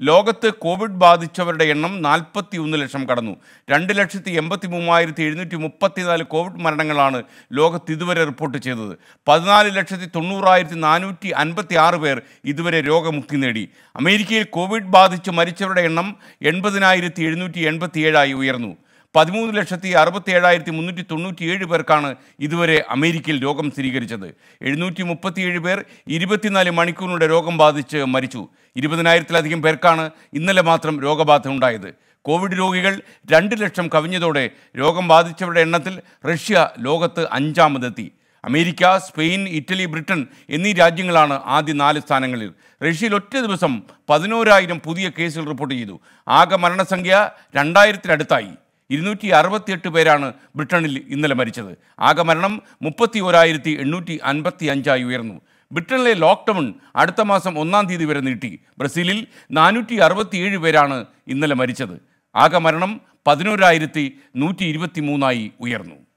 ലോകത്ത് കോവിഡ് ബാധിച്ചവരുടെ എണ്ണം നാൽപ്പത്തി ഒന്ന് ലക്ഷം കടന്നു. രണ്ട് ലക്ഷത്തി എൺപത്തി മൂവായിരത്തി എഴുന്നൂറ്റി മുപ്പത്തിനാല് കോവിഡ് മരണങ്ങളാണ് ലോകത്ത് ഇതുവരെ റിപ്പോർട്ട് ചെയ്തത്. പതിനാല് ലക്ഷത്തി തൊണ്ണൂറായിരത്തി നാനൂറ്റി അൻപത്തി ആറ് പേർ ഇതുവരെ രോഗമുക്തി നേടി. അമേരിക്കയിൽ കോവിഡ് ബാധിച്ച് മരിച്ചവരുടെ എണ്ണം എൺപതിനായിരത്തി എഴുന്നൂറ്റി എൺപത്തി ഏഴായി ഉയർന്നു. പതിമൂന്ന് ലക്ഷത്തി അറുപത്തി ഏഴായിരത്തി മുന്നൂറ്റി തൊണ്ണൂറ്റിയേഴ് പേർക്കാണ് ഇതുവരെ അമേരിക്കയിൽ രോഗം സ്ഥിരീകരിച്ചത്. എഴുന്നൂറ്റി മുപ്പത്തിയേഴ് പേർ ഇരുപത്തിനാല് മണിക്കൂറിലൂടെ രോഗം ബാധിച്ച് മരിച്ചു. ഇരുപതിനായിരത്തിലധികം പേർക്കാണ് ഇന്നലെ മാത്രം രോഗബാധ ഉണ്ടായത്. കോവിഡ് രോഗികൾ രണ്ട് ലക്ഷം കവിഞ്ഞതോടെ രോഗം ബാധിച്ചവരുടെ എണ്ണത്തിൽ റഷ്യ ലോകത്ത് അഞ്ചാമതെത്തി. അമേരിക്ക സ്പെയിൻ ഇറ്റലി ബ്രിട്ടൻ എന്നീ രാജ്യങ്ങളാണ് ആദ്യ നാല് സ്ഥാനങ്ങളിൽ. റഷ്യയിൽ ഒറ്റ ദിവസം പതിനോരായിരം പുതിയ കേസുകൾ റിപ്പോർട്ട് ചെയ്തു. ആകെ മരണസംഖ്യ രണ്ടായിരത്തിനടുത്തായി. ഇരുന്നൂറ്റി അറുപത്തിയെട്ട് പേരാണ് ബ്രിട്ടനിൽ ഇന്നലെ മരിച്ചത്. ആകെ മരണം മുപ്പത്തി ഓരായിരത്തി എണ്ണൂറ്റി അൻപത്തി അഞ്ചായി ഉയർന്നു. ബ്രിട്ടനിലെ ലോക്ക്ഡൗൺ അടുത്ത മാസം ഒന്നാം തീയതി വരെ നീട്ടി. ബ്രസീലിൽ നാനൂറ്റി അറുപത്തിയേഴ് പേരാണ് ഇന്നലെ മരിച്ചത്. ആകെ മരണം പതിനോരായിരത്തി നൂറ്റി ഇരുപത്തി മൂന്നായി ഉയർന്നു.